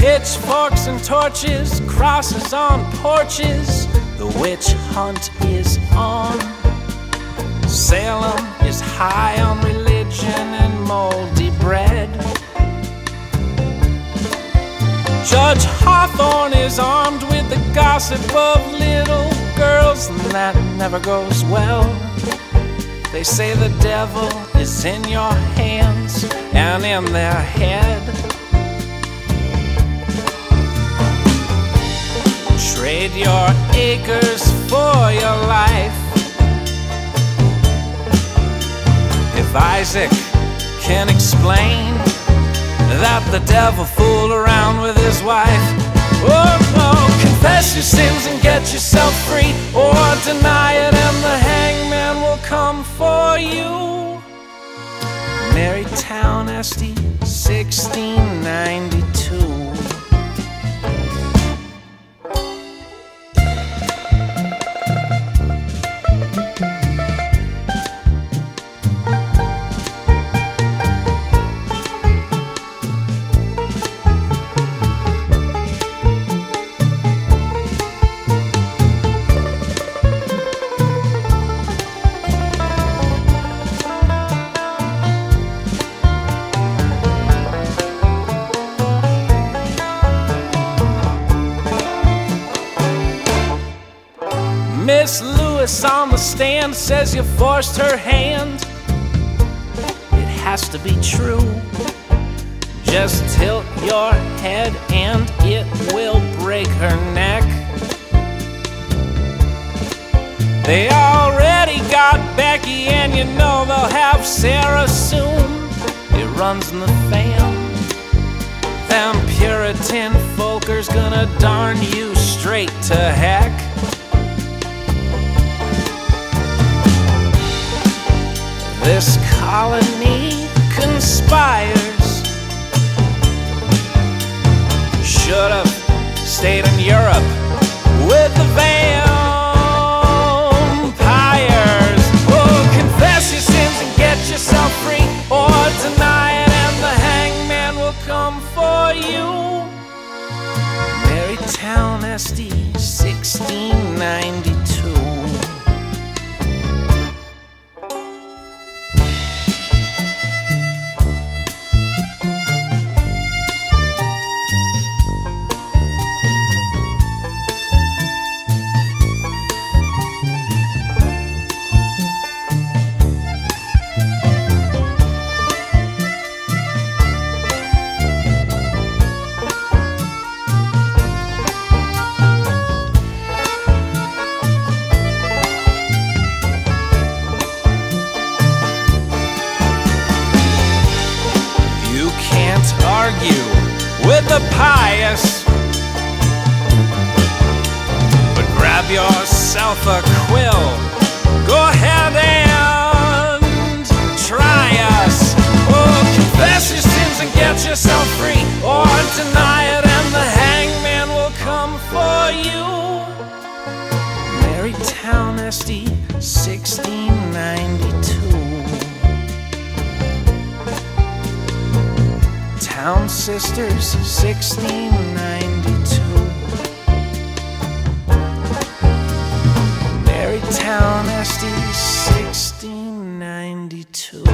pitchforks and torches, crosses on porches. The witch hunt is on. Salem is high on religion and moldy bread. Judge Hawthorne is armed with the gossip of little girls, and that never goes well. They say the devil is in your hands and in their head. Trade your acres for your life. If Isaac can explain that the devil fooled around with his wife, oh no, confess your sins and get yourself free, or deny it and the hangman will come for you. Mary Towne Estey, 1692. Miss Lewis on the stand says you forced her hand. It has to be true. Just tilt your head and it will break her neck. They already got Becky, and you know they'll have Sarah soon. It runs in the fam. Them Puritan folkers gonna darn you straight to heck. This colony conspires. Should have stayed in Europe with the vampires. Oh, confess your sins and get yourself free, or deny it, and the hangman will come for you. Mary Towne Estey 1692. Argue with the pious. But grab yourself a quill. Go ahead and try us. Oh, confess your sins and get yourself free. Or deny it and the hangman will come for you. Mary Towne Estey 1692. Towne Sisters, 1692. Marytown, SD, 1692.